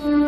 Mm-hmm.